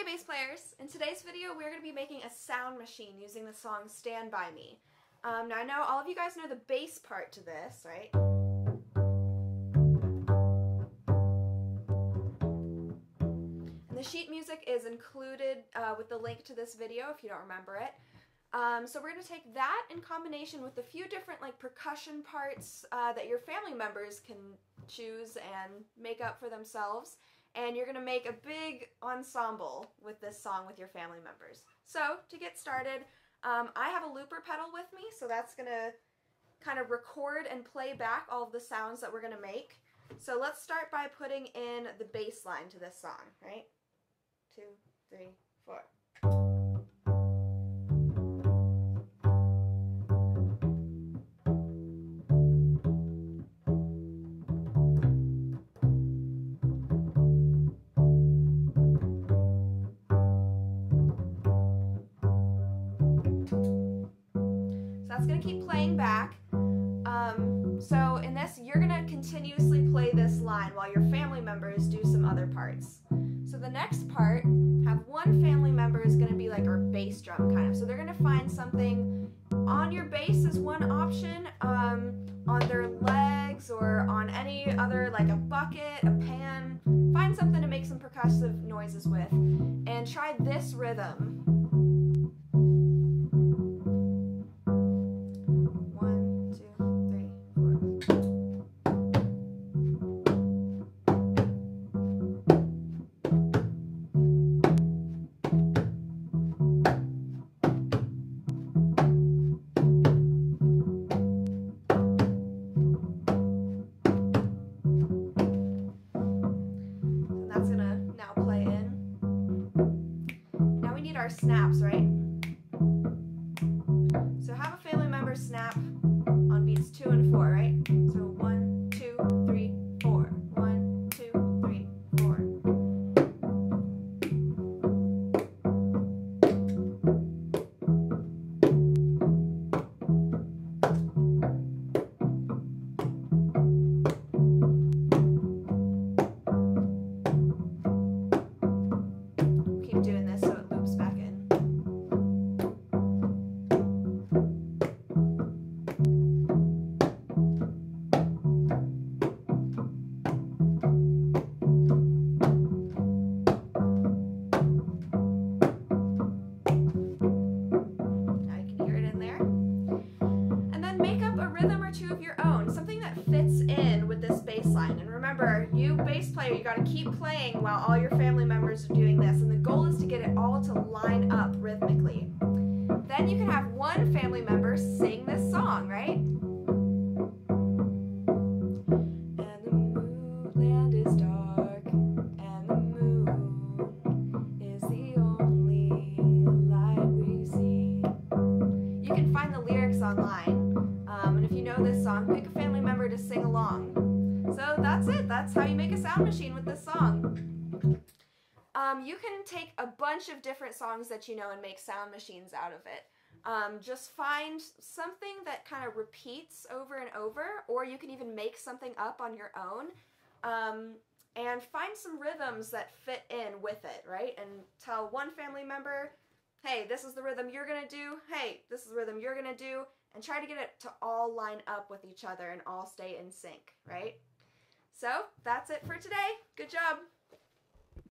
Hey bass players! In today's video we're going to be making a sound machine using the song Stand By Me. Um, now I know all of you guys know the bass part to this, right? And the sheet music is included uh, with the link to this video if you don't remember it. Um, so we're going to take that in combination with a few different like percussion parts uh, that your family members can choose and make up for themselves and you're going to make a big ensemble with this song with your family members. So to get started, um, I have a looper pedal with me, so that's going to kind of record and play back all of the sounds that we're going to make. So let's start by putting in the bass line to this song, right? Two, three, four. To keep playing back. Um, so in this, you're to continuously play this line while your family members do some other parts. So the next part, have one family member is to be like our bass drum kind of. So they're to find something on your bass is one option, um, on their legs or on any other like a bucket, a pan. Find something to make some percussive noises with and try this rhythm. Our snaps, right? A rhythm or two of your own, something that fits in with this bass line. And remember, you bass player, you gotta keep playing while all your family members are doing this. And the goal is to get it all to line up rhythmically. Then you can have one family member song, pick a family member to sing along. So that's it. That's how you make a sound machine with this song. Um, you can take a bunch of different songs that you know and make sound machines out of it. Um, just find something that kind of repeats over and over, or you can even make something up on your own. Um, and find some rhythms that fit in with it, right? And tell one family member, hey, this is the rhythm you're gonna do, hey, this is the rhythm you're gonna do, and try to get it to all line up with each other and all stay in sync, right? So that's it for today. Good job.